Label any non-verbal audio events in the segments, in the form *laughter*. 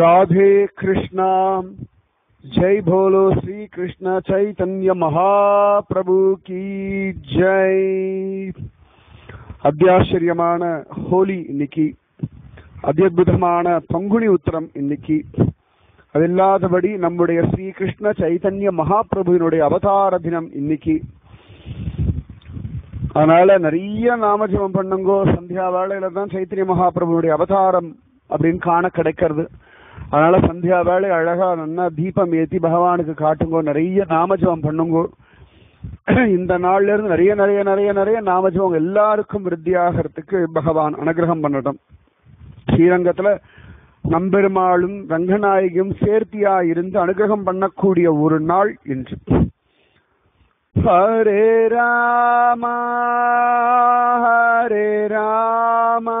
ராதே கிருஷ்ணா ஜெய் போலோ ஸ்ரீ கிருஷ்ண சைதன்ய மகாபிரபு கி ஜெய் அத்தியாச்சரியமான ஹோலி இன்னைக்கு. அத்தியுதமான பங்குனி உத்தரம் இன்னைக்கு. அதில்லாதபடி நம்முடைய ஸ்ரீகிருஷ்ண சைதன்ய மகாபிரபுவினுடைய அவதார தினம் இன்னைக்கு. அதனால நிறைய நாமஜபம் பண்ணுங்கோ சந்தியா வேளையில தான் சைத்தன்ய மகாபிரபுனுடைய அவதாரம் அப்படின்னு காண கிடைக்கிறது. அதனால சந்தியா வேலை அழகா நல்லா தீபம் ஏத்தி பகவானுக்கு காட்டுங்கோ நிறைய நாமஜபம் பண்ணுங்கோ. இந்த நாள்ல இருந்து நிறைய நிறைய நிறைய நிறைய நாமஜபம் எல்லாருக்கும் விருத்தியாகிறதுக்கு பகவான் அனுகிரகம் பண்ணட்டும். ஸ்ரீரங்கத்துல நம்பெருமாளும் ரங்கநாயகியும் சேர்த்தியா இருந்து அனுகிரகம் பண்ணக்கூடிய ஒரு நாள் இன்று. ஹரே ராமா ஹரே ராமா.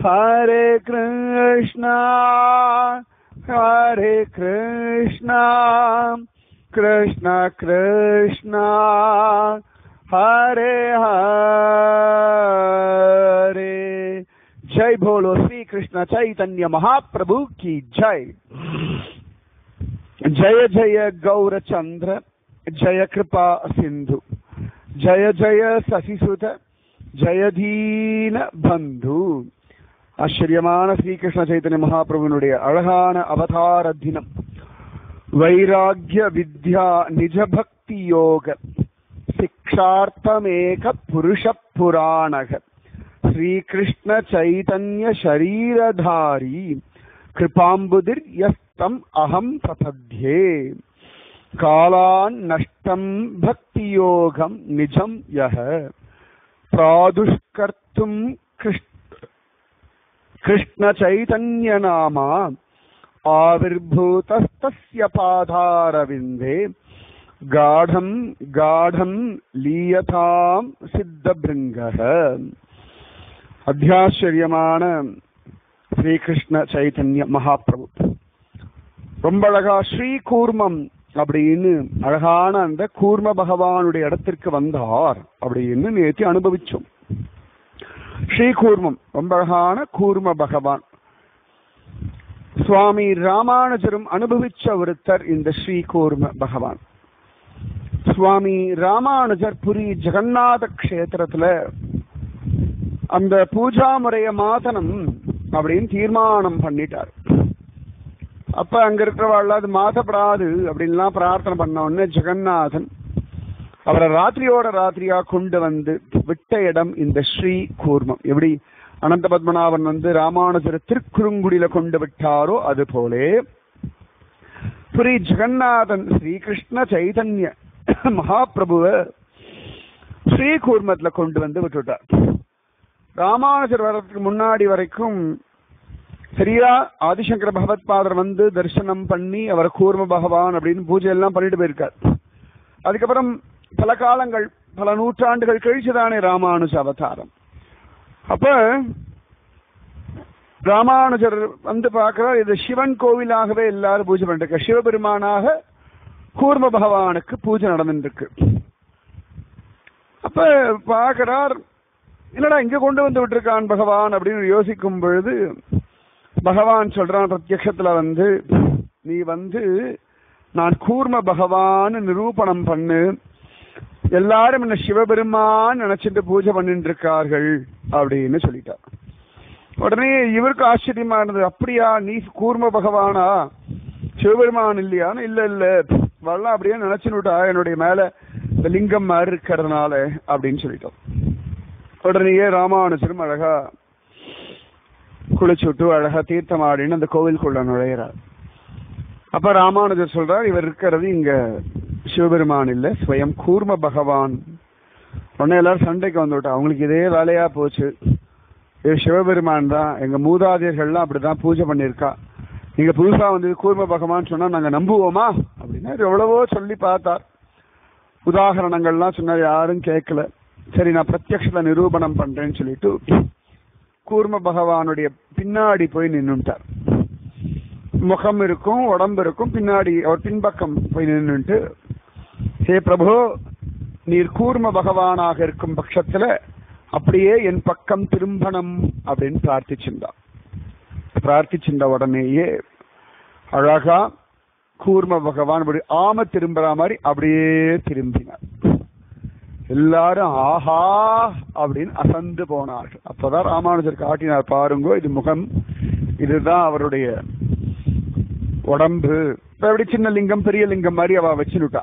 हरे Krishna, हरे Krishna, Krishna Krishna, Hare Hare. जय भोलो श्री कृष्ण चैतन्य महाप्रभु की जय। जय जय गौरचंद्र जय कृपा सिंधु जय जय शशिसुत जय दीन बंधु। ஆச்சரியமான ஸ்ரீகிருஷ்ண சைத்தன்ய மகாபிரபுனுடைய அழகான அவதார தினம். வைராகிய வித்யா நிஜபக்தி யோக. சிக்ஷார்த்தமேக புருஷ புராணக. ஸ்ரீகிருஷ்ண சைதன்ய சரீரதாரி கிருபாம்புதிர் எஸ்தம் அகம் பிரபத்யே. காலான் நஷ்டம் பக்தியோகம் நிஜம் யக பிராதுஷ்கர்த்தும் கிருஷ்ண यः प्रादुष्कर्तुम् कृष्णचैतन्यनामा आविर्भूतस्तस्य पादारविन्दे गाढम् गाढम् लीयताम् सिद्धभृङ्गः அத்தியாச்சரியமான ஸ்ரீகிருஷ்ண சைதன்ய மகாபிரபு ரொம்ப அழகா ஸ்ரீ கூர்மம் அப்படின்னு அழகான அந்த கூர்ம பகவானுடைய இடத்திற்கு வந்தார் அப்படின்னு நேற்று அனுபவிச்சோம் ஸ்ரீ கூர்மம் ரொம்ப அழகான கூர்ம பகவான். சுவாமி ராமானுஜரும் அனுபவிச்ச ஒருத்தர் இந்த ஸ்ரீ கூர்ம பகவான். சுவாமி ராமானுஜர் புரி ஜெகநாத கஷேத்திரத்துல அந்த பூஜா முறைய மாதனம் அப்படின்னு தீர்மானம் பண்ணிட்டார். அப்ப அங்க இருக்கிறவாள் அது மாதப்படாது அப்படின்லாம் பிரார்த்தனை பண்ண உடனே ஜெகநாதன் அவரை ராத்திரியோட ராத்திரியா கொண்டு வந்து விட்ட இடம் இந்த ஸ்ரீ கூர்மம். எப்படி? அனந்த பத்மநாபன் வந்து ராமானுஜர திருக்குறுங்குடியில கொண்டு விட்டாரோ அது போலே புரி ஜெகநாதன் ஸ்ரீகிருஷ்ண சைதன்ய மகாபிரபுவ ஸ்ரீ கூர்மத்துல கொண்டு வந்து விட்டுட்டார். ராமானுஜர் வர்றதுக்கு முன்னாடி வரைக்கும் சரியா ஆதிசங்கர பகவத்பாதர் வந்து தரிசனம் பண்ணி அவர் கூர்ம பகவான் அப்படின்னு பூஜை எல்லாம் பண்ணிட்டு போயிருக்கார். அதுக்கப்புறம் பல காலங்கள் பல நூற்றாண்டுகள் கழிச்சுதானே ராமானுஜ அவதாரம். அப்ப ராமானுஜர் வந்து பார்க்கிறார் இது சிவன் கோவிலாகவே எல்லாரும் பூஜை பண்ணிருக்க சிவபெருமானாக கூர்ம பகவானுக்கு பூஜை நடந்துருக்கு. அப்ப பார்க்கிறார் என்னடா இங்க கொண்டு வந்து விட்டுருக்கான் பகவான் அப்படின்னு யோசிக்கும் பொழுது பகவான் சொல்றான் பிரத்யக்ஷத்துல வந்து நீ வந்து நான் கூர்ம பகவான் நிரூபணம் பண்ணு. எல்லாரும் என்ன சிவபெருமான் நினைச்சிட்டு பூஜை பண்ணிட்டு இருக்கார்கள் அப்படின்னு சொல்லிட்டார். உடனே இவருக்கு ஆச்சரியமா இருந்தது. அப்படியா நீ கூர்ம பகவானா? சிவபெருமான் இல்லையான்னு இல்ல இல்ல. வரலாம் அப்படியே நினைச்சுட்டா என்னுடைய மேல இந்த லிங்கம் மாதிரி இருக்கிறதுனால அப்படின்னு சொல்லிட்டோம். உடனேயே ராமானுஜரும் அழகா குளிச்சுட்டு அழகா தீர்த்தம் ஆடின்னு அந்த கோவிலுக்குள்ள நுழையிறார். அப்ப ராமானுஜர் சொல்றார் இவர் இருக்கிறது இங்க சிவபெருமான் இல்ல ஸ்வயம் கூர்ம பகவான். உடனே எல்லாரும் சண்டைக்கு வந்துவிட்டா அவங்களுக்கு இதே வேலையா போச்சு. இது சிவபெருமான் தான் எங்க மூதாதையர்கள்லாம் அப்படிதான் பூஜை பண்ணியிருக்கா. நீங்க புதுசா வந்து கூர்ம பகவான் சொன்னா நாங்க நம்புவோமா? அப்படின்னா எவ்வளவோ சொல்லி பார்த்தார். உதாகரணங்கள்லாம் சொன்னார் யாரும் கேட்கல. சரி நான் பிரத்யக்ஷத நிரூபணம் பண்றேன்னு சொல்லிட்டு கூர்ம பகவானுடைய பின்னாடி போய் நின்றுட்டார் முகம் இருக்கும் உடம்பு இருக்கும் பின்னாடி அவர் பின்பக்கம் போய் நின்றுட்டு ஹே பிரபு நீர் கூர்ம பகவானாக இருக்கும் பட்சத்துல அப்படியே என் பக்கம் திரும்பணும் அப்படின்னு பிரார்த்திச்சிருந்தா. பிரார்த்திச்சிருந்த உடனேயே அழகா கூர்ம பகவான் அப்படி ஆம திரும்புற மாதிரி அப்படியே திரும்பினார். எல்லாரும் ஆஹா அப்படின்னு அசந்து போனார்கள். அப்பதான் ராமானுஜர் காட்டினார் பாருங்கோ இது முகம் இதுதான் அவருடைய உடம்பு. அப்படி சின்ன லிங்கம் பெரிய லிங்கம் மாதிரி அவ வச்சுனுட்டா.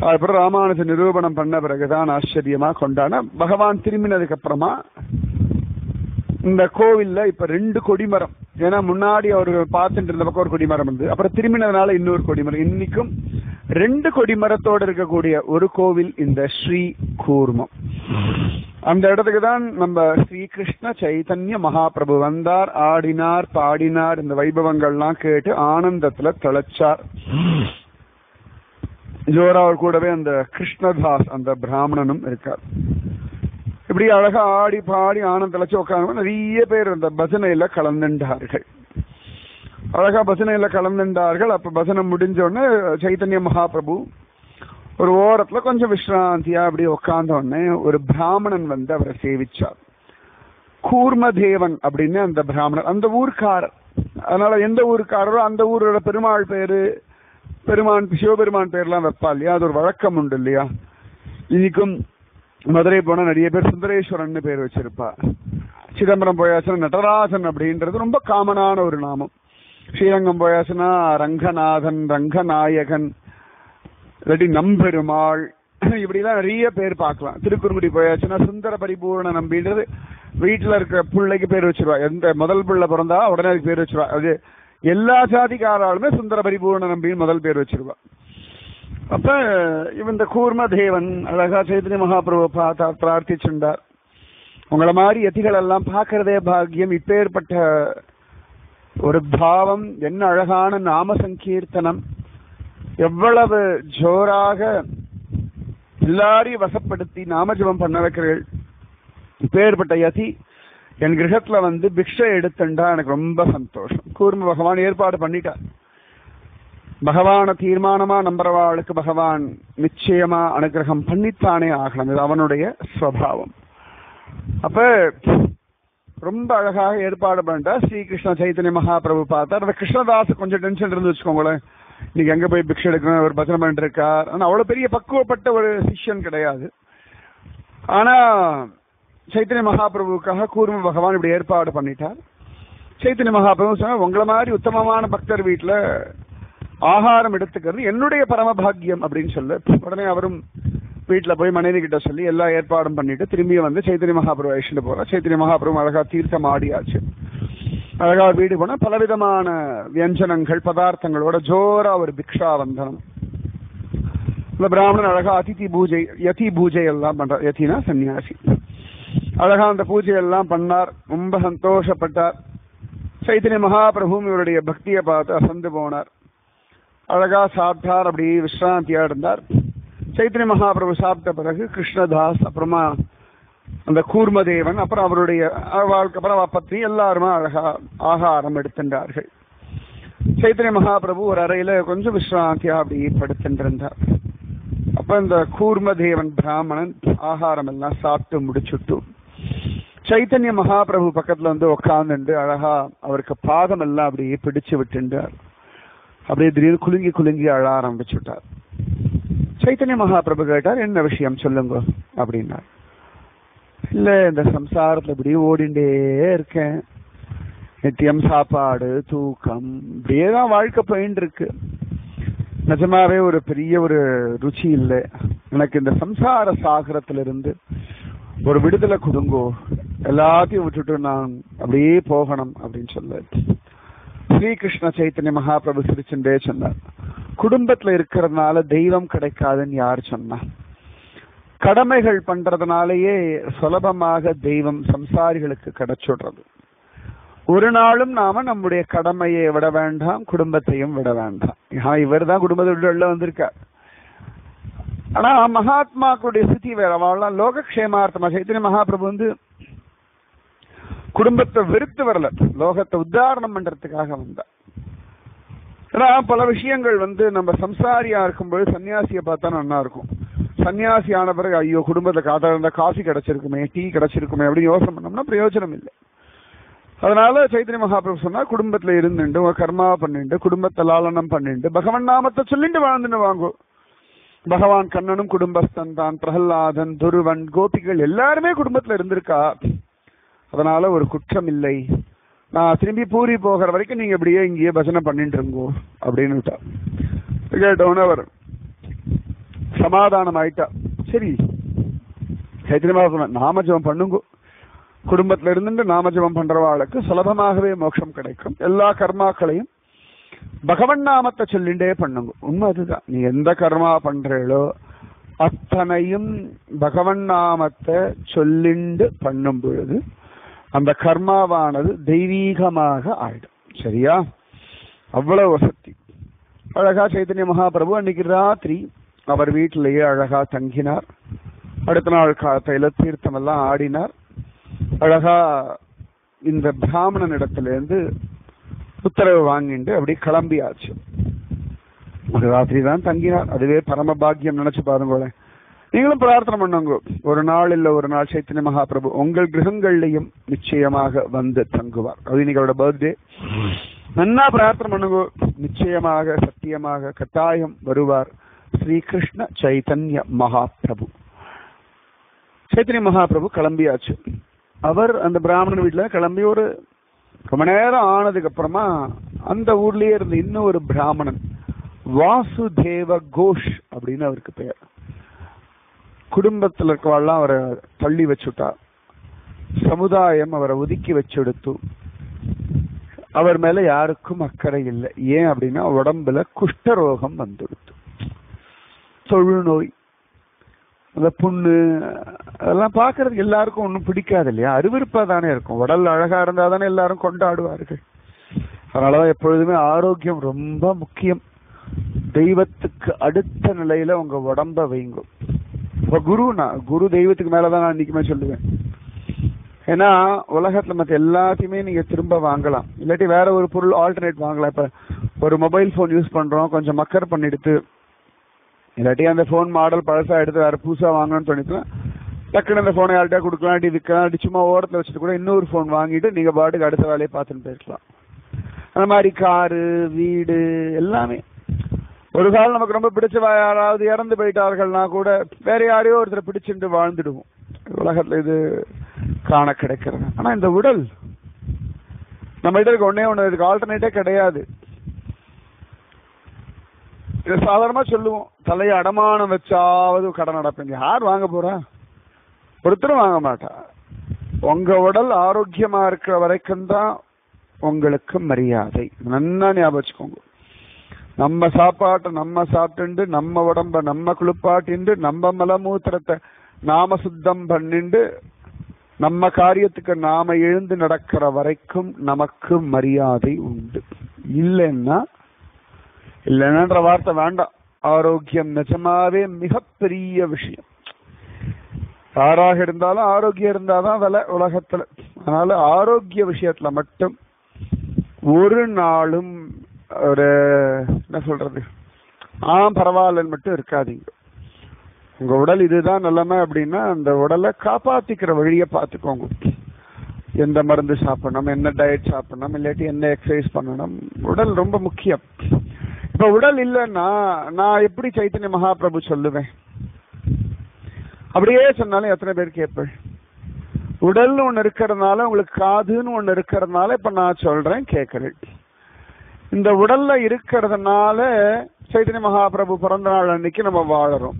அதுக்கப்புறம் ராமானுஜ நிரூபணம் பண்ண பிறகுதான் ஆச்சரியமா கொண்டான. பகவான் திரும்பினதுக்கு அப்புறமா இந்த கோவில்ல இப்ப ரெண்டு கொடிமரம். ஏன்னா முன்னாடி அவர் பார்த்துட்டு இருந்த பக்கம் ஒரு கொடிமரம் இருந்து அப்புறம் திரும்பினதுனால இன்னொரு கொடிமரம். இன்னைக்கும் ரெண்டு கொடிமரத்தோடு இருக்கக்கூடிய ஒரு கோவில் இந்த ஸ்ரீ கூர்மம். அந்த இடத்துக்கு தான் நம்ம ஸ்ரீகிருஷ்ண சைதன்ய மகாபிரபு வந்தார். ஆடினார் பாடினார். இந்த வைபவங்கள்லாம் கேட்டு ஆனந்தத்துல திளைச்சார். ஜோராவர் கூடவே அந்த கிருஷ்ணதாஸ் அந்த பிராமணனும் இருக்கார். இப்படி அழகா ஆடி பாடி ஆனந்தத்துல உட்காந்து நிறைய பேர் அந்த பஜனையில கலந்துண்டார்கள் அழகா பஜனையில கலந்துண்டார்கள் அப்ப பஜனை முடிஞ்ச உடனே சைத்தன்ய மகாபிரபு ஒரு ஓரத்துல கொஞ்சம் விஸ்ராந்தியா அப்படி உட்கார்ந்த உடனே ஒரு பிராமணன் வந்து அவரை சேவிச்சார். கூர்மதேவன் அப்படின்னு அந்த பிராமணர் அந்த ஊர்க்காரர். அதனால எந்த ஊருக்காரரோ அந்த ஊரோட பெருமாள் பேரு பெருமான் சிவபெருமான் பேர்லாம் வைப்பா இல்லையா? அது ஒரு வழக்கம் உண்டு இல்லையா? இன்னைக்கும் மதுரை போனா நிறைய பேர் சுந்தரேஸ்வரன் பேர் வச்சிருப்பா. சிதம்பரம் போயாச்சுன்னா நடராஜன் அப்படின்றது ரொம்ப காமனான ஒரு நாமம். ஸ்ரீரங்கம் போயாச்சுன்னா ரங்கநாதன் ரங்கநாயகன் இல்லாட்டி நம்பெருமாள் *clears throat* இப்படிலாம் நிறைய பேர் பார்க்கலாம். திருக்குறுங்குடி போயாச்சுன்னா சுந்தர பரிபூர்ண நம்பின்றது வீட்டில் இருக்கிற பிள்ளைக்கு பேர் வச்சிருவா. எந்த முதல் பிள்ளை பிறந்தா உடனே அதுக்கு பேர் வச்சிருவா. அது எல்லா ஜாதிக்காராலுமே சுந்தர பரிபூர்ண நம்பின்னு முதல் பேர் வச்சிருவா. அப்ப இவன் இந்த கூர்ம தேவன் அழகா சைதன்ய மகாபிரபு பார்த்தா பிரார்த்திச்சுண்டார். உங்களை மாதிரி எத்திகள் எல்லாம் பார்க்கறதே பாக்கியம். இப்பேற்பட்ட ஒரு பாவம் என்ன அழகான நாம சங்கீர்த்தனம் எவ்வளவு ஜோராக எல்லாரையும் வசப்படுத்தி நாமஜபம் பண்ண வைக்கிறீர்கள். இப்பேற்பட்ட யதி என் கிரகத்துல வந்து பிக்ஷை எடுத்துண்டா எனக்கு ரொம்ப சந்தோஷம். கூர்ம பகவான் ஏற்பாடு பண்ணிட்டார். பகவான தீர்மானமா நம்புறவாளுக்கு பகவான் நிச்சயமா அனுகிரகம் பண்ணித்தானே ஆகணும். இது அவனுடைய ஸ்வபாவம். அப்ப ரொம்ப அழகாக ஏற்பாடு பண்ணிட்டா ஸ்ரீகிருஷ்ண சைத்தன்ய மகாபிரபு பார்த்தார் அந்த கிருஷ்ணதாஸ் கொஞ்சம் டென்ஷன் இருந்து வச்சுக்கோங்களேன். இன்னைக்கு எங்க போய் பிக்ஷை எடுக்கணும் ஒரு பஜனை பண்ணிட்டு இருக்கார். ஆனா அவ்வளவு பெரிய பக்குவப்பட்ட ஒரு சிஷ்யன் கிடையாது. ஆனா சைத்தன்ய மகாபிரபுவுக்காக கூர்ம பகவான் இப்படி ஏற்பாடு பண்ணிட்டார். சைத்தன்ய மகாபிரபு சொன்ன உங்களை மாதிரி உத்தமமான பக்தர் வீட்டில் ஆகாரம் எடுத்துக்கிறது என்னுடைய பரமபாகியம் அப்படின்னு சொல்லு. உடனே அவரும் வீட்டில் போய் மனைவி கிட்ட சொல்லி எல்லா ஏற்பாடும் பண்ணிட்டு திரும்பி வந்து சைத்தன்ய மகாபிரபு அழிச்சுட்டு போற சைத்தன்ய மகாபிரபு அழகா தீர்த்தம் ஆடியாச்சு. அழகா வீடு போனா பலவிதமான வியஞ்சனங்கள் பதார்த்தங்களோட ஜோரா ஒரு பிக்ஷா வந்தனம் இந்த பிராமணன் அழகா அதிதி பூஜை யதி பூஜை எல்லாம் பண்ற யதினா சன்னியாசி. அழகா அந்த பூஜை எல்லாம் பண்ணார். ரொம்ப சந்தோஷப்பட்டார். சைத்தன்ய மகாபிரபுவும் இவருடைய பக்தியை பார்த்து அசந்து போனார். அழகா சாப்பிட்டார். அப்படி விஸ்ராந்தியா இருந்தார். சைத்தன்ய மகாபிரபு சாப்பிட்ட பிறகு கிருஷ்ணதாஸ் அப்புறமா அந்த கூர்மதேவன் அப்புறம் அவருடைய வாழ்க்கை அப்புறம் பத்னி எல்லாருமே அழகா ஆகாரம் எடுத்துட்டார்கள் சைத்தன்ய மகாபிரபு ஒரு அறையில கொஞ்சம் விஸ்ராந்தியா அப்படி படுத்துட்டு அப்ப இந்த கூர்மதேவன் பிராமணன் ஆகாரம் எல்லாம் சாப்பிட்டு முடிச்சுட்டும் சைத்தன்ய மகாபிரபு பக்கத்துல வந்து உட்காந்துண்டு அழகா அவருக்கு பாதம் எல்லாம் அப்படியே பிடிச்சு விட்டுண்டார். அப்படியே திடீர்னு குலுங்கி குலுங்கி அழ ஆரம்பிச்சுட்டார். சைத்தன்ய மகாபிரபு கேட்டார் என்ன விஷயம்? சொல்லுங்க அப்படின்னார். இல்ல இந்த சம்சாரத்துல இப்படியே ஓடிண்டே இருக்கேன். நித்தியம் சாப்பாடு தூக்கம் இப்படியே தான் வாழ்க்கை போயின்னு இருக்கு நிஜமாவே ஒரு பெரிய ஒரு ருச்சி இல்லை. எனக்கு இந்த சம்சார சாகரத்திலிருந்து ஒரு விடுதலை கொடுங்கோ. எல்லாத்தையும் விட்டுட்டு நான் அப்படியே போகணும் அப்படின்னு சொல்ல ஸ்ரீகிருஷ்ண சைத்தன்ய மகாபிரபு சிரிச்சுட்டே சொன்னார். குடும்பத்துல இருக்கிறதுனால தெய்வம் கிடைக்காதுன்னு யார் சொன்னா? கடமைகள் பண்றதுனாலயே சுலபமாக தெய்வம் சம்சாரிகளுக்கு கிடைச்சுடுறது. ஒரு நாளும் நாம நம்முடைய கடமையை விட வேண்டாம் குடும்பத்தையும் விட வேண்டாம். இவர் தான் குடும்பத்தை உள்ள வந்திருக்கார். ஆனா மகாத்மாக்களுடைய ஸ்திதி வேற. வாழலாம் லோகக்ஷேமார்த்தமா. சைத்தன்ய மகாபிரபு வந்து குடும்பத்தை வெறுத்து வரல. லோகத்தை உத்தாரணம் பண்றதுக்காக வந்தா. ஏன்னா பல விஷயங்கள் வந்து நம்ம சம்சாரியா இருக்கும்போது சன்னியாசியை பார்த்தா நல்லா இருக்கும். சன்னியாசி ஆன பிறகு ஐயோ குடும்பத்தை காத்தா இருந்தா காஃபி கிடைச்சிருக்குமே டீ கிடைச்சிருக்குமே அப்படின்னு யோசனை பண்ணோம்னா பிரயோஜனம் இல்லை. அதனால சைத்தன்ய மகாபிரபு சொன்னா குடும்பத்துல இருந்துட்டு உங்க கர்மா பண்ணிட்டு குடும்பத்தை லாலனம் பண்ணிட்டு பகவன் நாமத்தை சொல்லிட்டு வாழ்ந்துட்டு வாங்கும் பகவான் கண்ணனும் குடும்பஸ்தன் தான் பிரகல்லாதன் துருவன் கோபிகள் எல்லாருமே குடும்பத்துல இருந்திருக்கா? அதனால ஒரு குற்றம் இல்லை நான் திரும்பி பூரி போகிற வரைக்கும் நீங்க இப்படியே இங்கேயே பஜனை பண்ணிட்டு இருங்கோ அப்படின்னு கேட்டோன்னு அவர் சமாதானம் ஆயிட்டா. சரி. சைத்தன்யமாக நாமஜபம் பண்ணுங்கோ. குடும்பத்துல இருந்து நாமஜபம் பண்றவாளுக்கு சுலபமாகவே மோட்சம் கிடைக்கும். எல்லா கர்மாக்களையும் பகவன் நாமத்தை சொல்லிண்டே பண்ணுங்க. உண்மை அதுதான். நீ எந்த கர்மா பண்றீளோ அத்தனையும் பகவன் நாமத்தை சொல்லிண்டு பண்ணும் பொழுது அந்த கர்மாவானது தெய்வீகமாக ஆயிடும். சரியா? அவ்வளவு வசதி. அழகா சைத்தன்ய மகாபிரபு அன்னைக்கு ராத்திரி அவர் வீட்டிலேயே அழகா தங்கினார். அடுத்த நாள் காலத்தையில தீர்த்தம் எல்லாம் ஆடினார். அழகா இந்த பிராமணன் இடத்துலேருந்து உத்தரவு வாங்கிட்டு அப்படி கிளம்பியாச்சு. ஒரு ராத்திரி தான் தங்கினார். அதுவே பரம பாக்கியம் நினைச்சு பாருங்களேன். நீங்களும் பிரார்த்தனை பண்ணுங்க. ஒரு நாள் இல்ல ஒரு நாள் சைத்தன்ய மகாபிரபு உங்கள் கிரகங்கள்லையும் நிச்சயமாக வந்து தங்குவார். அது இன்னைக்கு அவரோட பர்த்டே நன்னா பிரார்த்தனை பண்ணுங்க. நிச்சயமாக சத்தியமாக கட்டாயம் வருவார் ஸ்ரீகிருஷ்ண சைத்தன்ய மகாபிரபு. சைத்தன்ய மகாபிரபு கிளம்பியாச்சு. அவர் அந்த பிராமணன் வீட்டுல கிளம்பி ஒரு ரொம்ப நேரம் ஆனதுக்கு அப்புறமா அந்த ஊர்லயே இருந்த இன்னொரு பிராமணன். வாசுதேவ கோஷ் அப்படின்னு அவருக்கு பெயர். குடும்பத்தில் இருக்கவாள்லாம் அவரை தள்ளி வச்சுட்டா. சமுதாயம் அவரை ஒதுக்கி வச்செடுத்து. அவர் மேல யாருக்கும் அக்கறை இல்லை. ஏன் அப்படின்னா உடம்புல குஷ்டரோகம் வந்துடுத்து. தொழுநோய் அந்த புண்ணு அதெல்லாம் பாக்குறதுக்கு எல்லாருக்கும் ஒன்றும் பிடிக்காது இல்லையா? அருவிருப்பா தானே இருக்கும். உடல் அழகா இருந்தா தானே எல்லாரும் கொண்டாடுவார்கள். அதனாலதான் எப்பொழுதுமே ஆரோக்கியம் ரொம்ப முக்கியம். தெய்வத்துக்கு அடுத்த நிலையில உங்க உடம்ப வைங்கும். இப்போ குரு நான் குரு தெய்வத்துக்கு மேலதான் நான் இன்னைக்குமே சொல்லுவேன். ஏன்னா உலகத்துல மற்ற எல்லாத்தையுமே நீங்க திரும்ப வாங்கலாம். இல்லாட்டி வேற ஒரு பொருள் ஆல்டர்னேட் வாங்கலாம். இப்ப ஒரு மொபைல் போன் யூஸ் பண்றோம் கொஞ்சம் மக்கர் பண்ணிடுத்து. இல்லாட்டி அந்த போன் மாடல் பழசா எடுத்து வேற புதுசா வாங்கணும்னு தோணிச்சுன்னா டக்குனு அந்த போனை யார்கிட்ட கொடுக்கலாம் இல்லாட்டி விற்கலாம் இல்லாட்டி சும்மா ஓரத்தில் வச்சுட்டு கூட இன்னொரு போன் வாங்கிட்டு நீங்க பாட்டுக்கு அடுத்த வேலையை பார்த்துட்டு போயிருக்கலாம் அந்த மாதிரி காரு வீடு எல்லாமே. ஒரு காலம் நமக்கு ரொம்ப பிடிச்ச யாராவது இறந்து போயிட்டார்கள்னா கூட வேற யாரையோ ஒருத்தர் பிடிச்சிட்டு வாழ்ந்துடுவோம். உலகத்துல இது காண கிடைக்கிறது. ஆனா இந்த உடல் நம்ம இருக்க ஒன்னே ஒன்று இதுக்கு ஆல்டர்னேட்டே கிடையாது. இது சாதாரணமா சொல்லுவோம். தலையை அடமானம் வச்சாவது கடன் நடப்பேன் யார் வாங்க போறா? ஒருத்தரும் வாங்க மாட்டா. உங்க உடல் ஆரோக்கியமா இருக்கிற வரைக்கும் தான் உங்களுக்கு மரியாதை. நல்லா ஞாபகம் வச்சுக்கோங்க. நம்ம சாப்பாட்டை நம்ம சாப்பிட்டு நம்ம உடம்ப நம்ம குளிப்பாட்டிண்டு நம்ம மலமூத்திரத்தை நாம சுத்தம் பண்ணிண்டு நம்ம காரியத்துக்கு நாம எழுந்து நடக்கிற வரைக்கும் நமக்கு மரியாதை உண்டு. இல்லைன்னா இல்லைன்ற வார்த்தை வேண்டாம். ஆரோக்கியம் நிஜமாவே மிகப்பெரிய விஷயம். யாராக இருந்தாலும் ஆரோக்கியம் இருந்தாதான் விலை உலகத்துல. அதனால ஆரோக்கிய விஷயத்துல மட்டும் ஒரு நாளும் ஒரு என்ன சொல்றது? ஆ பரவாயில்லன்னு மட்டும் இருக்காதீங்க. உங்க உடல் இதுதான் நிலைமை அப்படின்னா அந்த உடலை காப்பாத்திக்கிற வழியை பார்த்துக்கோங்க. எந்த மருந்து சாப்பிடணும் என்ன டயட் சாப்பிடணும் இல்லாட்டி என்ன எக்ஸசைஸ் பண்ணணும். உடல் ரொம்ப முக்கியம். இப்ப உடல் இல்லைன்னா நான் எப்படி சைத்தன்ய மகாபிரபு சொல்லுவேன்? அப்படியே சொன்னாலும் எத்தனை பேர் கேட்பேன்? உடல்னு ஒன்று இருக்கிறதுனால உங்களுக்கு காதுன்னு ஒன்று இருக்கிறதுனால இப்ப நான் சொல்றேன் கேட்கறேன். இந்த உடல்ல இருக்கிறதுனால சைத்தன்ய மகாபிரபு பிறந்த நாள் அன்னைக்கு நம்ம வாழறோம்.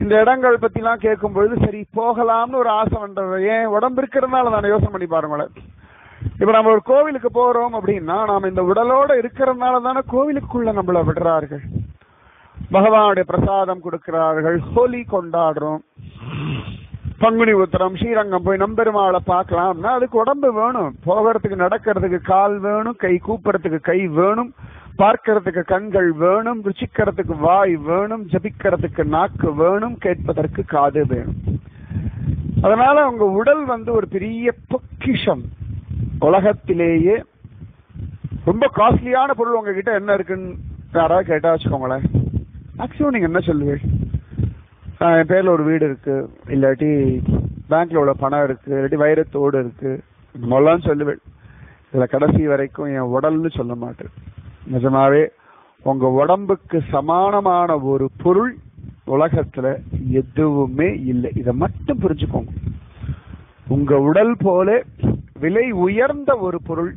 இந்த இடங்கள் பத்திலாம் கேட்கும் பொழுது சரி போகலாம்னு ஒரு ஆசை பண்றது ஏன் உடம்பு இருக்கிறதுனால நான் யோசனை பண்ணி பாருங்களேன். இப்ப நம்ம ஒரு கோவிலுக்கு போறோம் அப்படின்னா நாம இந்த உடலோட இருக்கிறதுனால தானே கோவிலுக்குள்ள நம்மள விடுறார்கள். பகவானுடைய பிரசாதம் கொடுக்கிறார்கள் ஹோலி கொண்டாடுறோம். பங்குனி உத்தரம் ஸ்ரீரங்கம் போய் நம்பெருமாளை பார்க்கலாம்னா அதுக்கு உடம்பு வேணும். போகிறதுக்கு நடக்கிறதுக்கு கால் வேணும் கை கூப்புறதுக்கு கை வேணும் பார்க்கறதுக்கு கண்கள் வேணும் ருச்சிக்கிறதுக்கு வாய் வேணும் ஜபிக்கிறதுக்கு நாக்கு வேணும் கேட்பதற்கு காது வேணும். அதனால உங்க உடல் வந்து ஒரு பெரிய பொக்கிஷம். உலகத்திலேயே ரொம்ப காஸ்ட்லியான பொருள் உங்ககிட்ட என்ன இருக்குன்னு யாராவது கேட்டா வச்சுக்கோங்களேன். மேக்சிமம் நீங்க என்ன சொல்லுவீங்க? என் பேர்ல ஒரு வீடு இருக்கு. இல்லாட்டி பேங்க்ல உள்ள பணம் இருக்கு. இல்லாட்டி வைரத்தோடு இருக்கு. மொல்லாம் சொல்லுவேன் இதுல கடைசி வரைக்கும் என் உடல்னு சொல்ல மாட்டேன். நிஜமாவே உங்க உடம்புக்கு சமானமான ஒரு பொருள் உலகத்துல எதுவுமே இல்லை. இதை மட்டும் புரிஞ்சுக்கோங்க. உங்க உடல் போல விலை உயர்ந்த ஒரு பொருள்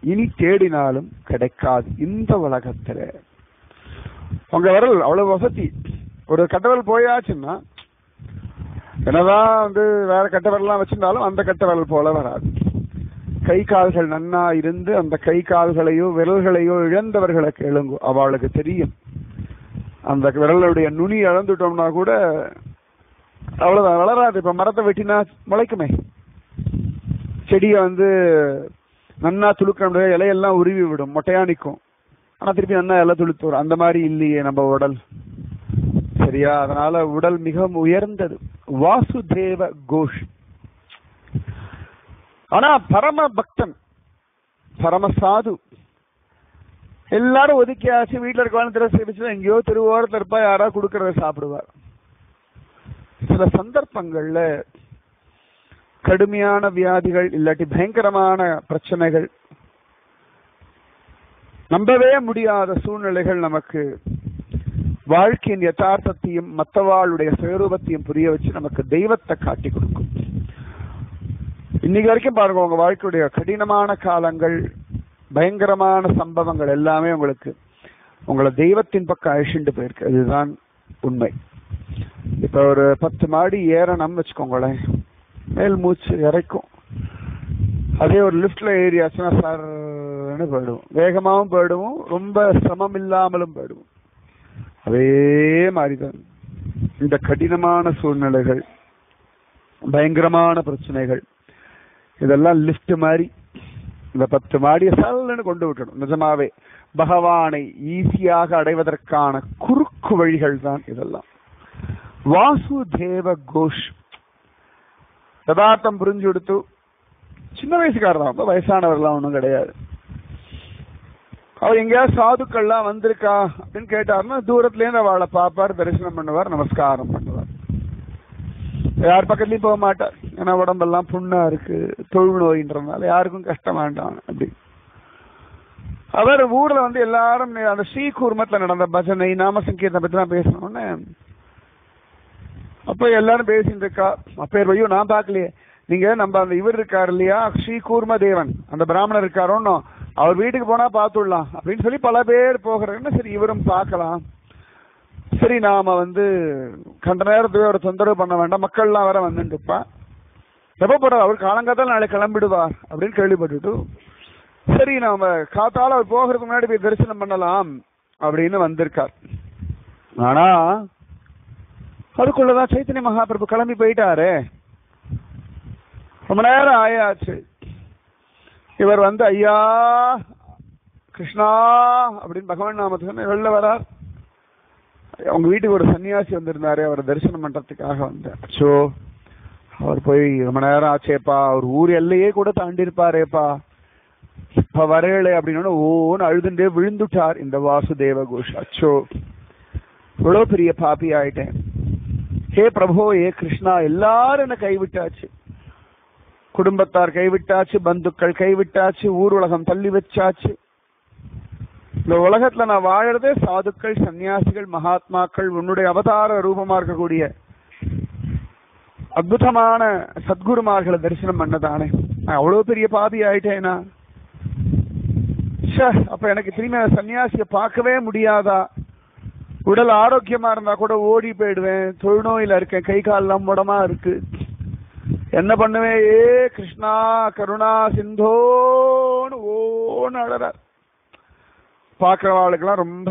இனி தேடினாலும் கிடைக்காது. இந்த உலகத்துல. உங்க விரல் அவ்வளவு வசதி. ஒரு கட்டவரல் போயாச்சுன்னா என்னதான் வந்து வேற கட்டவரல்லாம் வச்சிருந்தாலும் அந்த கட்டவரல் போல வராது. கை கால்கள் நன்னா இருந்து அந்த கை கால்களையோ விரல்களையோ இழந்தவர்களை கேளுங்க. அவளுக்கு தெரியும். அந்த விரலுடைய நுனி இழந்துட்டோம்னா கூட அவ்வளவுதான். வளராது. இப்ப மரத்தை வெட்டினா முளைக்குமே. செடியை வந்து நன்னா துளுக்க இலையெல்லாம் உருவி விடும். மொட்டையா நிற்கும் ஆனா திருப்பி நன்னா இலை துளுத்து வரும். அந்த மாதிரி இல்லையே நம்ம உடல். சரியா? அதனால உடல் மிகவும் உயர்ந்தது. வாசுதேவ கோஷ். ஆனா பரம பக்தன் பரம சாது. எல்லாரும் ஒதுக்கியாச்சு வீட்டுல இருக்க திரசிச்சு எங்கேயோ திருவோரத்தில் இருப்பா யாராவது கொடுக்கறத சாப்பிடுவார் சில சந்தர்ப்பங்கள்ல கடுமையான வியாதிகள் இல்லாட்டி பயங்கரமான பிரச்சனைகள் நம்பவே முடியாத சூழ்நிலைகள் நமக்கு வாழ்க்கையின் யதார்த்தத்தையும் மற்றவாளுடைய சுயரூபத்தையும் புரிய வச்சு நமக்கு தெய்வத்தை காட்டி கொடுக்கும். இன்னைக்கு வரைக்கும் பாருங்க உங்க வாழ்க்கையுடைய கடினமான காலங்கள் பயங்கரமான சம்பவங்கள் எல்லாமே உங்களுக்கு உங்களை தெய்வத்தின் பக்கம் அழிச்சுட்டு போயிருக்கு. இதுதான் உண்மை. இப்ப ஒரு பத்து மாடி ஏறணும்னு வச்சுக்கோங்களேன். மேல் மூச்சு இறைக்கும். அதே ஒரு லிப்ட்ல ஏறியாச்சுன்னா சர்ன்னு போயிடுவோம். வேகமாகவும் போயிடுவோம். ரொம்ப சிரமம் இல்லாமலும் போயிடுவோம். அதே மாதிரிதான். இந்த கடினமான சூழ்நிலைகள் பயங்கரமான பிரச்சனைகள் இதெல்லாம் லிஃப்ட் மாதிரி இந்த பத்து மாடியை சல்லுன்னு கொண்டு விட்டணும் நிஜமாவே பகவானை ஈஸியாக அடைவதற்கான குறுக்கு வழிகள் தான் இதெல்லாம். வாசுதேவ கோஷ். யதார்த்தம் புரிஞ்சு கொடுத்து சின்ன வயசுக்காரர் தான் வயசானவர்லாம் ஒன்றும் கிடையாது. அவர் எங்கேயாவது சாதுக்கள்லாம் வந்திருக்கா அப்படின்னு கேட்டாருன்னா தூரத்துலேருந்து அவளை பார்ப்பார் தரிசனம் பண்ணுவார் நமஸ்காரம் பண்ணுவார். யார் பக்கத்துலயும் போக மாட்டார். ஏன்னா உடம்பெல்லாம் புண்ணா இருக்கு தொழு நோயின்றதுனால யாருக்கும் கஷ்டம் வேண்டாம் அப்படி. அவர் ஊர்ல வந்து எல்லாரும் அந்த ஸ்ரீகூர்மத்துல நடந்த பஜனை நாம சங்கீதத்தை பத்தி தான் பேசணும்னு அப்ப எல்லாரும் பேசிட்டு இருக்கா அப்பேர் ஐயோ நான் பார்க்கலையே. நீங்க நம்ம அந்த இவர் இருக்காரு இல்லையா? ஸ்ரீ கூர்ம தேவன் அந்த பிராமணர் இருக்காரோன்னு அவர் வீட்டுக்கு போனா பார்த்துடலாம் அப்படின்னு சொல்லி பல பேர் போகிறாங்கன்னா சரி இவரும் பார்க்கலாம். சரி நாம வந்து கண்ட நேரத்துக்கு ஒரு தொந்தரவு பண்ண வேண்டாம். மக்கள்லாம் வேற வந்துட்டுப்பா எப்போ போறார்? அவர் காலங்காத்தால் நாளை கிளம்பிடுவார் அப்படின்னு கேள்விப்பட்டுட்டு சரி நாம காத்தால அவர் போகிறதுக்கு முன்னாடி போய் தரிசனம் பண்ணலாம் அப்படின்னு வந்திருக்கார். ஆனா அதுக்குள்ளதான் சைத்தன்ய மகாபிரபு கிளம்பி போயிட்டாரு. ரொம்ப நேரம் ஆயாச்சு. இவர் வந்து ஐயா கிருஷ்ணா அப்படின்னு பகவான் நாமத்தை சொன்ன வெளில வரார். அவங்க வீட்டுக்கு ஒரு சன்னியாசி வந்திருந்தாரு அவர் தரிசனம் பண்றதுக்காக வந்தார். அச்சோ அவர் போய் ரொம்ப நேரம் ஆச்சேப்பா அவர் ஊர் எல்லையே கூட தாண்டி இருப்பாரேப்பா இப்ப வரையலை அப்படின்னு ஓன்னு அழுதுண்டே விழுந்துட்டார் இந்த வாசுதேவ கோஷ். அச்சோ இவ்வளவு பெரிய பாப்பி ஆயிட்டேன். ஹே பிரபோ ஏ கிருஷ்ணா எல்லாரும் என்ன கைவிட்டாச்சு. குடும்பத்தார் கைவிட்டாச்சு பந்துக்கள் கைவிட்டாச்சு ஊர் உலகம் தள்ளி வச்சாச்சு. இந்த உலகத்துல நான் வாழறதே சாதுக்கள் சன்னியாசிகள் மகாத்மாக்கள் உன்னுடைய அவதார ரூபமா இருக்கக்கூடிய அற்புதமான சத்குருமார்களை தரிசனம் பண்ணதானே. நான் அவ்வளவு பெரிய பாபி ஆயிட்டேனா? அப்ப எனக்கு திரும்பி அந்த சன்னியாசிய பார்க்கவே முடியாதா? உடல் ஆரோக்கியமா இருந்தா கூட ஓடி போயிடுவேன். தொழுநோயில இருக்கேன். கை கால்லாம் முடமா இருக்கு. என்ன பண்ணுவேன் ஏ கிருஷ்ணா கருணா சிந்தோன்னு ஓன்னு அழறார். பாக்குறவாளுக்கெல்லாம் ரொம்ப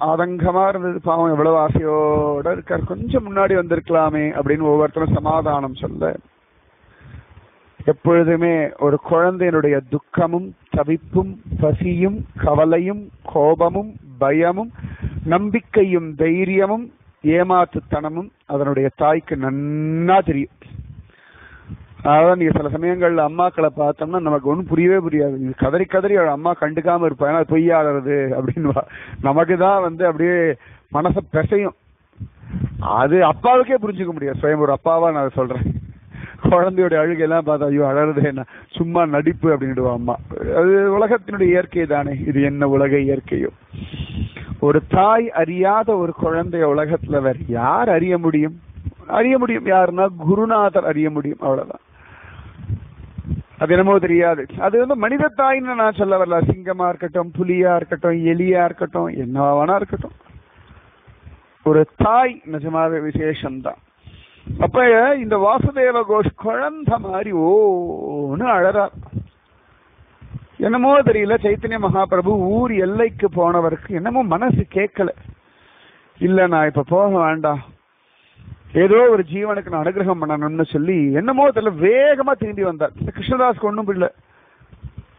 ஆதங்கமா இருந்தது. பாவம் எவ்வளவு ஆசையோட இருக்கார். கொஞ்சம் முன்னாடி வந்திருக்கலாமே அப்படின்னு ஒவ்வொருத்தரும் சமாதானம் சொல்ல. எப்பொழுதுமே ஒரு குழந்தையினுடைய துக்கமும் தவிப்பும் பசியும் கவலையும் கோபமும் பயமும் நம்பிக்கையும் தைரியமும் ஏமாத்துத்தனமும் அதனுடைய தாய்க்கு நன்னா தெரியும். அதாவது நீங்க சில சமயங்கள்ல அம்மாக்களை பார்த்தோம்னா நமக்கு ஒன்றும் புரியவே புரியாது. கதறி கதறி அவள் அம்மா கண்டுக்காம இருப்பா. ஏன்னா பொய்யாடுறது அப்படின்னு நமக்கு தான் வந்து அப்படியே மனசை பிசையும். அது அப்பாவுக்கே புரிஞ்சுக்க முடியாது. சுயம் ஒரு அப்பாவா நான் சொல்றேன். குழந்தையோட அழுகையெல்லாம் பார்த்தா ஐயோ அழறது என்ன? சும்மா நடிப்பு அப்படின்னுடுவா அம்மா. அது உலகத்தினுடைய இயற்கை தானே. இது என்ன உலக இயற்கையோ? ஒரு தாய் அறியாத ஒரு குழந்தைய உலகத்துல வேற யார் அறிய முடியும்? அறிய முடியும். யாருன்னா குருநாதர் அறிய முடியும். அவ்வளவுதான். அது என்னமோ தெரியாது. அது வந்து மனித தாயின்னு நான் சொல்ல வரல. சிங்கமா இருக்கட்டும் புலியா இருக்கட்டும் எலியா இருக்கட்டும் என்னவானா இருக்கட்டும். ஒரு தாய் நிஜமாவே விசேஷம்தான். அப்ப இந்த வாசுதேவ கோஷ் குழந்த மாதிரி ஓன்னு அழறார் என்னமோ தெரியல சைத்தன்ய மகாபிரபு ஊர் எல்லைக்கு போனவருக்கு என்னமோ மனசு கேட்கல. இல்ல நான் இப்ப போக வேண்டாம். ஏதோ ஒரு ஜீவனுக்கு நான் அனுகிரகம் பண்ணணும்னு சொல்லி என்னமோ தெரியல வேகமா திரும்பி வந்தார். கிருஷ்ணதாஸ்க்கு ஒண்ணும் புரியல.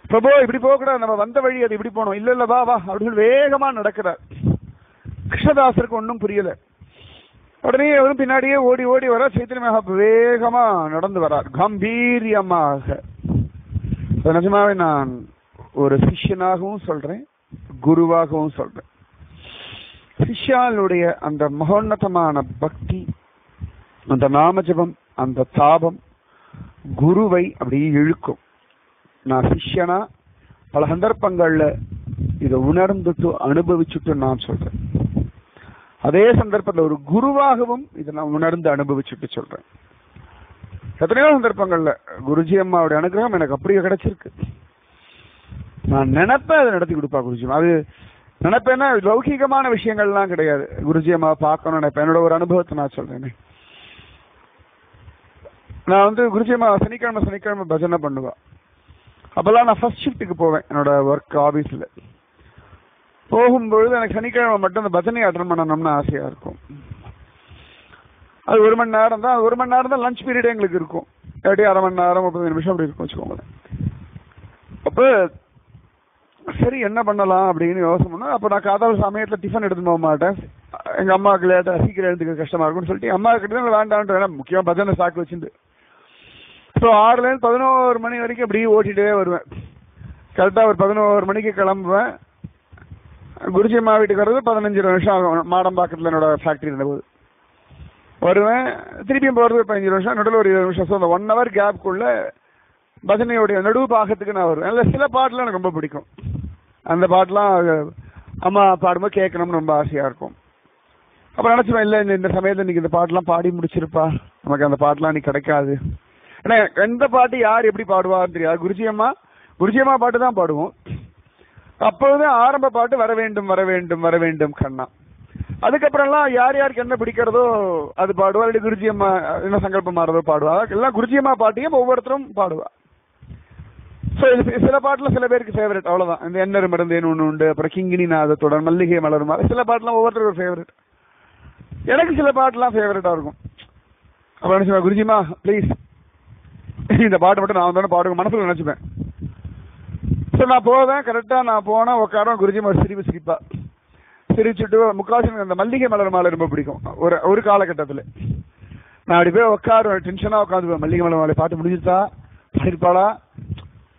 பிரபோ இப்படி போக கூடாது நம்ம வந்த வழி அது இப்படி போனோம் இல்ல இல்ல வா வா அப்படின்னு வேகமா நடக்கிறார். கிருஷ்ணதாசருக்கு ஒன்றும் புரியல. உடனே அவரும் பின்னாடியே ஓடி ஓடி வர சைத்தன்ய வேகமா நடந்து வரார். கம்பீரியமாக. நிஜமாவே நான் ஒரு சிஷ்யனாகவும் சொல்றேன் குருவாகவும் சொல்றேன். சிஷ்யாளுடைய அந்த மகோன்னதமான பக்தி அந்த நாமஜபம் அந்த தாபம் குருவை அப்படியே இழுக்கும். நான் சிஷ்யனா பல சந்தர்ப்பங்கள்ல இதை உணர்ந்துட்டு அனுபவிச்சுட்டு நான் சொல்றேன். அதே சந்தர்ப்பத்தில் ஒரு குருவாகவும் இதை நான் உணர்ந்து அனுபவிச்சுட்டு சொல்றேன். எத்தனையோ சந்தர்ப்பங்கள்ல குருஜி அம்மாவுடைய அனுகிரகம் எனக்கு அப்படியே கிடைச்சிருக்கு. நான் நினைப்பேன் அதை நடத்தி கொடுப்பா குருஜி அது நினைப்பேன்னா லௌகிகமான விஷயங்கள்லாம் கிடையாது. குருஜி அம்மா பார்க்கணும் நினைப்பேன். என்னோட ஒரு அனுபவத்தை நான் சொல்றேனே. நான் வந்து குருஜி அம்மா சனிக்கிழமை சனிக்கிழமை பஜனை பண்ணுவேன் அப்பெல்லாம் நான் ஃபர்ஸ்ட் ஷிஃப்ட்டுக்கு போவேன் என்னோட ஒர்க் ஆஃபீஸில் போகும்பொழுது எனக்கு சனிக்கிழமை மட்டும் அந்த பஜனையை அட்டன் பண்ணணும்னு ஆசையாக இருக்கும். அது ஒரு மணி நேரம் தான் ஒரு மணி நேரம் தான் லஞ்ச் பீரியட் எங்களுக்கு இருக்கும். இல்லாட்டி அரை மணி நேரம் முப்பது நிமிஷம் அப்படி இருக்கும் வச்சுக்கோங்களேன். அப்போ சரி என்ன பண்ணலாம் அப்படின்னு யோசனை பண்ணா அப்போ நான் காதால் சமயத்தில் டிஃபன் எடுத்துன்னு போக மாட்டேன். எங்கள் அம்மாவுக்கு லேட்டாக சீக்கிரம் எழுந்துக்க கஷ்டமாக இருக்கும்னு சொல்லிட்டு அம்மா கிட்ட வேண்டான்ட்டு வேணா பஜனை சாக்கு வச்சுட்டு. ஸோ ஆறுலேருந்து பதினோரு மணி வரைக்கும் அப்படியே ஓட்டிகிட்டே வருவேன். கரெக்டாக ஒரு பதினோரு மணிக்கு கிளம்புவேன். குருஜி அம்மா வீட்டுக்கு வர்றது பதினஞ்சு நிமிஷம் ஆகும். மாடம்பாக்கத்தில் என்னோட ஃபேக்ட்ரி இருந்தபோது வருவேன். திருப்பியும் போகிறது பதினஞ்சு நிமிஷம் நடுவில் ஒரு இருபது நிமிஷம். ஸோ அந்த ஒன் ஹவர் கேப்புக்குள்ள பஜனையோடைய நடுவு பாகத்துக்கு நான் வருவேன். அதில் சில பாட்டுலாம் எனக்கு ரொம்ப பிடிக்கும். அந்த பாட்டெலாம் அம்மா பாடும்போது கேட்கணும்னு ரொம்ப ஆசையாக இருக்கும். அப்புறம் நினச்சிப்பேன் இல்லை இந்த இந்த சமயத்தில் இன்னைக்கு இந்த பாட்டெலாம் பாடி முடிச்சிருப்பா. நமக்கு அந்த பாட்டெலாம் நீ கிடைக்காது. ஏன்னா எந்த பாட்டு யார் எப்படி பாடுவான்னு தெரியாது. குருஜி அம்மா குருஜி அம்மா பாட்டு தான் பாடுவோம். அப்பொழுது ஆரம்ப பாட்டு வர வேண்டும் வர வேண்டும் வர வேண்டும் கண்ணா. அதுக்கப்புறம்லாம் யார் யாருக்கு என்ன பிடிக்கிறதோ அது பாடுவா. இல்லை குருஜி அம்மா என்ன சங்கல்பம் மாறதோ பாடுவா. எல்லாம் குருஜி அம்மா பாட்டையும் ஒவ்வொருத்தரும் பாடுவா. ஸோ சில பாட்டுல சில பேருக்கு ஃபேவரட் அவ்வளவுதான். இந்த எண்ணறு மருந்தேன்னு ஒன்று உண்டு அப்புறம் கிங்கினி நாதத்துடன் மல்லிகை மலருமா சில பாட்டுலாம் ஒவ்வொருத்தரும் ஃபேவரட் எனக்கு சில பாட்டுலாம் ஃபேவரட்டா இருக்கும். அப்ப நினைச்சுப்பேன் குருஜிமா ப்ளீஸ் *laughs* இந்த பாட்டு மட்டும் நான் தானே பாடுங்க மனசுல நினைச்சுப்பேன். ஸோ நான் போவேன் கரெக்டா நான் போனா உட்காரம் குருஜிமா சிரிப்பு சிரிப்பா. சிரிச்சுட்டு முக்காசி அந்த மல்லிகை மலர் மாலை ரொம்ப பிடிக்கும். ஒரு ஒரு காலகட்டத்தில். நான் அப்படி போய் உட்காருவேன் டென்ஷனாக உட்காந்துவேன் மல்லிகை மலர் மாலை பாட்டு முடிஞ்சுட்டா பாடிருப்பாளா?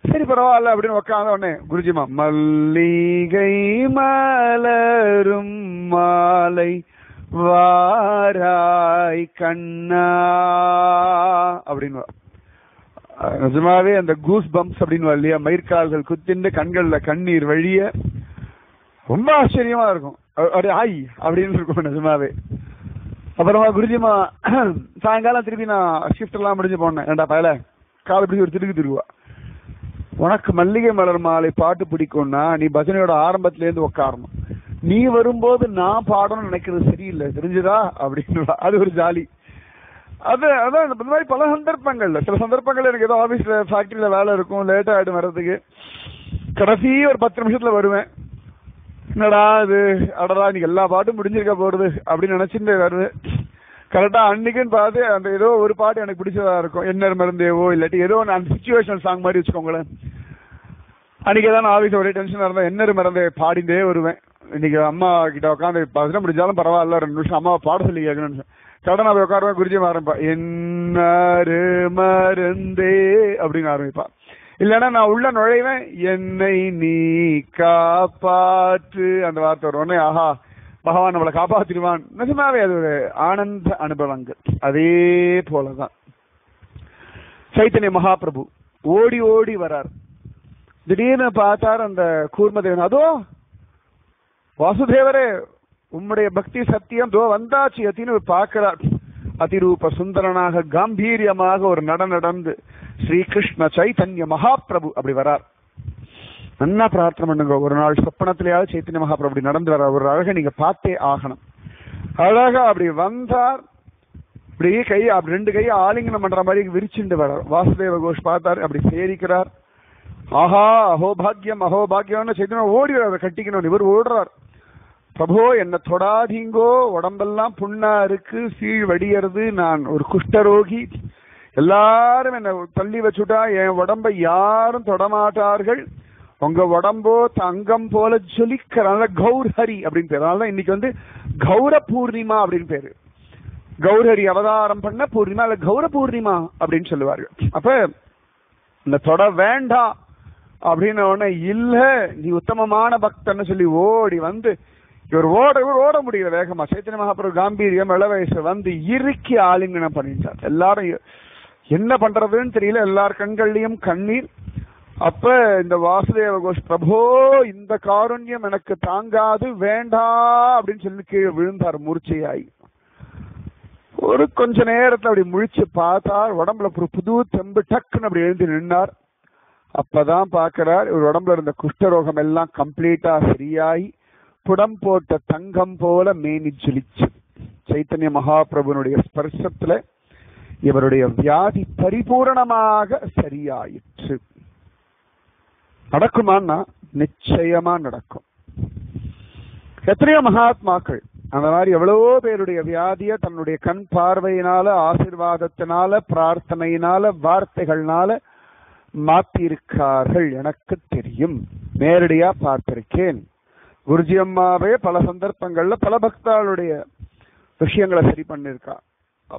சரி பரவாயில்ல அப்படின்னு உட்காந்த உடனே குருஜிமா மல்லிகை மலரும் மாலை வாராய் கண்ணா அப்படின்னு நிஜமாவே அந்த கூஸ் பம்ப்ஸ் அப்படின்னு இல்லையா? மயிர்கால்கள் குத்திண்டு கண்கள்ல கண்ணீர் வழிய ரொம்ப ஆச்சரியமா இருக்கும். அப்படியே ஆய் அப்படின்னு இருக்கும் நிஜமாவே. அப்புறமா குருஜிமா சாயங்காலம் திருப்பி நான் ஷிஃப்ட் எல்லாம் முடிஞ்சு போனேன். ஏன்டா பயல காலை பிடிச்சி ஒரு திருப்பி திருவா உனக்கு மல்லிகை மலர் மாலை பாட்டு பிடிக்கும்னா நீ பஜனையோட ஆரம்பத்துல இருந்து உட்காரணும் நீ வரும்போது நான் பாடணும்னு நினைக்கிறது சரியில்லை. தெரிஞ்சுதா? அப்படின்னு அது ஒரு ஜாலி. அது அதான் இந்த மாதிரி பல சந்தர்ப்பங்கள்ல. சில சந்தர்ப்பங்கள்ல எனக்கு ஏதோ ஆபீஸ்ல ஃபேக்டரியில வேலை இருக்கும் லேட் ஆயிடும் வர்றதுக்கு. கடைசி ஒரு பத்து நிமிஷத்துல வருவேன். என்னடா இது? அடடா இன்னைக்கு எல்லா பாட்டும் முடிஞ்சிருக்க போறது அப்படின்னு நினைச்சுட்டு வருவேன். கரெக்டா அன்னைக்குன்னு பார்த்து அந்த ஏதோ ஒரு பாட்டு எனக்கு பிடிச்சதா இருக்கும். என்ன மருந்தேவோ இல்லாட்டி ஏதோ ஒன்று அந்த சுச்சுவேஷன் சாங் மாதிரி வச்சுக்கோங்களேன். அன்னைக்கு தான் ஆபீஸ் ஒரே டென்ஷனா இருந்தா என்ன மருந்தே பாடிந்தே வருவேன். இன்னைக்கு அம்மா கிட்ட உட்காந்து பதினா முடிஞ்சாலும் பரவாயில்ல ரெண்டு நிமிஷம் அம்மாவை பாட சொல்லி கேட்கணும்னு கடனை போய் உட்காருவேன் குருஜி ஆரம்பிப்பா என்னாரு மருந்தே அப்படின்னு ஆரம்பிப்பா. இல்லைன்னா நான் உள்ள நுழைவேன் என்னை நீ காப்பாற்று அந்த வார்த்தை வரும். உடனே ஆஹா பகவான் நம்மளை காப்பாத்திடுவான். நிஜமாவே அது ஒரு ஆனந்த அனுபவங்கள். அதே போலதான். சைத்தன்ய மகாபிரபு ஓடி ஓடி வரார். திடீர்னு பார்த்தார் அந்த கூர்மதேவன். அதோ வாசுதேவரே உம்முடைய பக்தி சத்தியம் தோ வந்தாச்சு அத்தின்னு பார்க்கிறார். அதிரூப சுந்தரனாக காம்பீரியமாக ஒரு நட நடந்து ஸ்ரீகிருஷ்ண சைத்தன்ய மகாபிரபு அப்படி வரார். நல்லா பிரார்த்தனை பண்ணுங்க. ஒரு நாள் சொப்பனத்திலேயாவது சைத்தன்ய மகாபிரபு அப்படி நடந்து வர ஒரு அழகை நீங்க பார்த்தே ஆகணும். அழகா அப்படி வந்தார். இப்படி கை அப்படி ரெண்டு கையை ஆலிங்கனம் பண்ற மாதிரி விரிச்சுண்டு வரார். வாசுதேவ கோஷ் பார்த்தார் அப்படி சேரிக்கிறார். ஆஹா அஹோபாகியம் அஹோபாகியம்னு சைத்தன்யம் ஓடி வர கட்டிக்கணும். இவர் ஓடுறார். பிரபோ என்ன தொடாதீங்கோ உடம்பெல்லாம் புண்ணா இருக்கு சீழ் வடியறது நான் ஒரு குஷ்டரோகி. எல்லாரும் என்ன தள்ளி வச்சுட்டா என் உடம்பை யாரும் தொடமாட்டார்கள். உங்க உடம்போ தங்கம் போல ஜொலிக்கிறனால கௌர்ஹரி அப்படின்னு பேர். அதனால இன்னைக்கு வந்து கௌர பூர்ணிமா அப்படின்னு பேரு. கௌரஹரி அவதாரம் பண்ண பூர்ணிமா இல்ல கௌர பூர்ணிமா அப்படின்னு சொல்லுவார்கள். அப்ப இந்த தொட வேண்டாம் அப்படின்னு உடனே இல்ல நீ உத்தமமான பக்தன்னு சொல்லி ஓடி வந்து இவர் ஓட இவர் ஓட முடியல வேகமா. சைத்தன்ய மகாபிரபு காம்பீரியம் இள வயசு வந்து இறுக்கி ஆலிங்கனம் பண்ணிட்டார். எல்லாரும் என்ன பண்றதுன்னு தெரியல. எல்லார் கண்கள்லயும் கண்ணீர். அப்ப இந்த வாசுதேவ கோஷ் பிரபோ இந்த காருண்யம் எனக்கு தாங்காது வேண்டா அப்படின்னு சொல்லி கீழே விழுந்தார் மூர்ச்சையாய். ஒரு கொஞ்ச நேரத்துல அப்படி முழிச்சு பார்த்தார். உடம்புல ஒரு புது தெம்பு டக்குன்னு அப்படி எழுந்து நின்னார். அப்பதான் பாக்குறார் இவர் உடம்புல இருந்த குஷ்டரோகம் எல்லாம் கம்ப்ளீட்டா சரியாயி புடம் போட்ட தங்கம் போல மேனி ஜொலிச்சு. சைத்தன்ய மகாபிரபுனுடைய ஸ்பர்சத்துல இவருடைய வியாதி பரிபூரணமாக சரியாயிற்று. நடக்குமான்னா நிச்சயமா நடக்கும். எத்தனையோ மகாத்மாக்கள் அந்த மாதிரி எவ்வளவோ பேருடைய வியாதிய தன்னுடைய கண் பார்வையினால ஆசிர்வாதத்தினால பிரார்த்தனையினால வார்த்தைகள்னால மாத்தியிருக்கார்கள். எனக்கு தெரியும். நேரடியா பார்த்திருக்கேன். குருஜி அம்மாவே பல சந்தர்ப்பங்கள்ல பல பக்தாளுடைய விஷயங்களை சரி பண்ணிருக்கா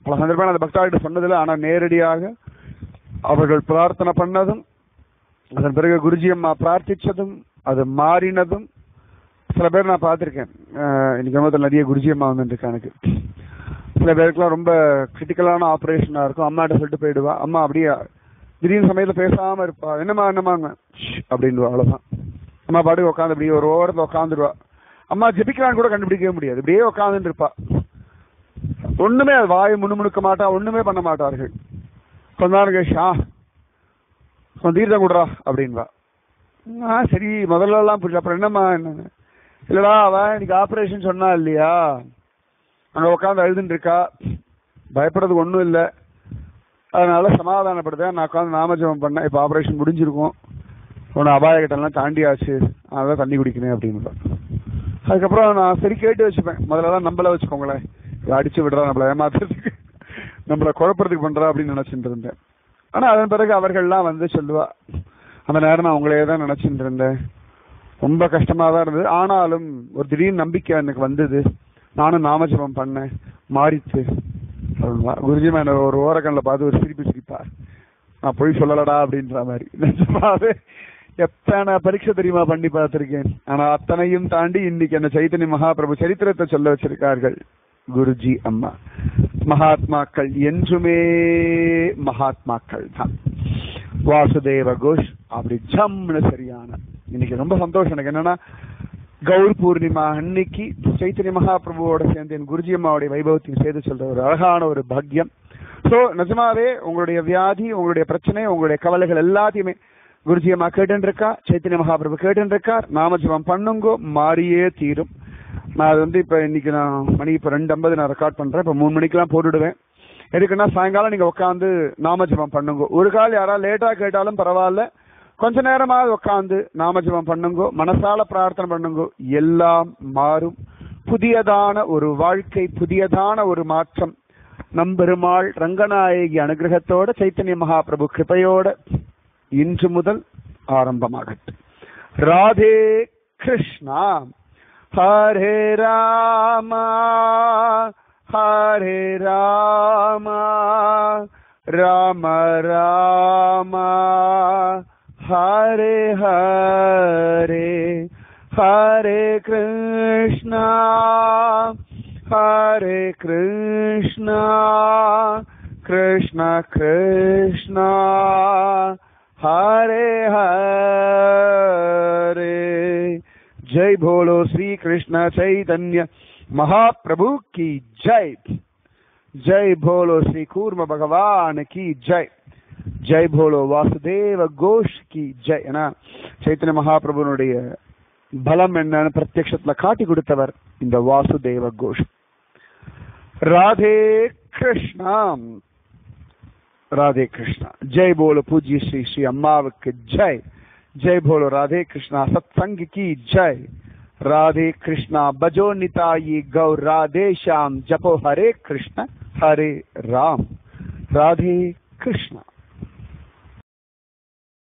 பல சந்தர்ப்பம் அந்த பக்தாள்கிட்ட சொன்னதில்லை ஆனா நேரடியாக அவர்கள் பிரார்த்தனை பண்ணதும் அதன் பிறகு குருஜி அம்மா பிரார்த்திச்சதும் அது மாறினதும். சில பேர் நான் பார்த்துருக்கேன். இன்னைக்கு ரொம்ப நிறைய குருஜி அம்மா வந்துருக்கு எனக்கு. சில பேருக்குலாம் ரொம்ப கிரிட்டிக்கலான ஆப்ரேஷனா இருக்கும். அம்மாட்ட சொல்லிட்டு போயிடுவா. அம்மா அப்படியே திடீர்னு சமயத்தில் பேசாம இருப்பா. என்னம்மா என்னம்மாங்க? அப்படின்வா அவ்வளவுதான். அம்மா பாட்டுக்கு உட்காந்து இப்படி ஒரு ஓரத்துல உட்காந்துருவா அம்மா ஜெபிக்கிறான்னு கூட கண்டுபிடிக்கவே முடியாது. இப்படியே உட்காந்துட்டு இருப்பா ஒண்ணுமே வாய் முணுமுணுக்க மாட்டா ஒண்ணுமே பண்ண மாட்டார்கள். கொஞ்ச நேரம் கழிச்சு கொஞ்சம் தீர்த்தம் கொடுறா அப்படின்வா ஆ சரி முதல்ல எல்லாம் புரியல. அப்புறம் என்னம்மா என்ன இல்லடா அவன் இன்னைக்கு ஆப்ரேஷன் சொன்னா இல்லையா? அங்க உட்காந்து அழுதுன்னு இருக்கா பயப்படுறதுக்கு ஒன்றும் இல்லை. அதனால சமாதானப்படுத்தேன் நான் உட்காந்து நாமஜபம் பண்ணேன். இப்போ ஆப்ரேஷன் முடிஞ்சிருக்கும். உன்னை அபாய கட்டம்லாம் தாண்டியாச்சு. அதெல்லாம் தண்ணி குடிக்கணும் அப்படின்னு அதுக்கப்புறம் நான் சரி கேட்டு வச்சுப்பேன். முதல்ல தான் நம்மள வச்சுக்கோங்களேன். அடிச்சு விடுறா நம்மள ஏமாத்துறதுக்கு. நம்மளை குழப்பறதுக்கு பண்றா அப்படின்னு நினைச்சிட்டு இருந்தேன். ஆனா அதன் பிறகு அவர்கள்லாம் வந்து சொல்லுவா அந்த நேரம் நான் உங்களையே தான் நினைச்சிட்டு இருந்தேன். ரொம்ப கஷ்டமா தான் இருந்தது. ஆனாலும் ஒரு திடீர்னு நம்பிக்கை எனக்கு வந்தது. நானும் நாமஜபம் பண்ணேன். மாறிச்சு. குருஜி மேன ஒரு ஓரக்கண்ணில் பார்த்து ஒரு சிரிப்பு சிரிப்பார். நான் போய் சொல்லலடா அப்படின்ற மாதிரி. நிஜமாவே எத்தனை பரீட்சை தெரியுமா பண்ணி பார்த்திருக்கேன். ஆனா அத்தனையும் தாண்டி இன்னைக்கு என்ன சைத்தன்ய மகாபிரபு சரித்திரத்தை சொல்ல வச்சிருக்கார்கள். குருஜி அம்மா. மகாத்மாக்கள் என்றுமே மகாத்மாக்கள் தான். வாசுதேவ கோஷ் அப்படி ஜம்னு சரியான. இன்னைக்கு ரொம்ப சந்தோஷம். எனக்கு என்னன்னா கௌர் பூர்ணிமா அன்னைக்கு சைத்தன்ய மகாபிரபுவோட சேர்ந்து என் குருஜி அம்மாவுடைய வைபவத்தையும் சேர்த்து சொல்ற ஒரு அழகான ஒரு பாக்யம் சோ நிஜமாவே உங்களுடைய வியாதி உங்களுடைய பிரச்சனை உங்களுடைய கவலைகள் எல்லாத்தையுமே குருஜி அம்மா கேட்டுன்னு இருக்கா சைத்தன்ய மகாபிரபு கேட்டுன்னு நாம நாமஜபம் பண்ணுங்கோ மாறியே தீரும் நான் அது வந்து இப்போ இன்னைக்கு நான் மணி இப்போ ரெண்டு ஐம்பது நான் ரெக்கார்ட் பண்றேன் இப்போ மூணு மணிக்கெல்லாம் போட்டுடுவேன் எதுக்குன்னா சாயங்காலம் நீங்கள் உட்காந்து நாமஜபம் பண்ணுங்க ஒரு கால் யாராவது லேட்டாக கேட்டாலும் பரவாயில்ல கொஞ்ச நேரமாவது உட்காந்து நாமஜபம் பண்ணுங்க மனசால பிரார்த்தனை பண்ணுங்க எல்லாம் மாறும் புதியதான ஒரு வாழ்க்கை புதியதான ஒரு மாற்றம் நம்பெருமாள் ரங்கநாயகி அனுகிரகத்தோட சைத்தன்ய மகாபிரபு கிருபையோட இன்று முதல் ஆரம்பமாகட்டும். ராதே கிருஷ்ணா ஹரே ராமா ஹரே ராமா ராம ராமா ஹரே ஹரே ஹரே கிருஷ்ணா ஹரே கிருஷ்ணா கிருஷ்ண கிருஷ்ணா हरे हरे जय बोलो श्री कृष्ण चैतन्य महाप्रभु की जय जय बोलो श्री कूर्म भगवान की जय ஜெய் போலோ வாசுதேவ கோஷ் கி ஜெய் ஏன்னா சைத்தன்ய மகாபிரபுனுடைய பலம் என்னன்னு பிரத்யக்ஷத்துல காட்டி கொடுத்தவர் இந்த வாசுதேவ கோஷ் ராதே கிருஷ்ணா राधे कृष्णा। जय बोलो पूज्य श्री श्री अम्मावक जय। जय बोलो राधे कृष्णा, सत्संग की जय। राधे कृष्णा, बजो निताई गौ राधे श्याम, जपो हरे कृष्ण, हरे राम। राधे कृष्णा।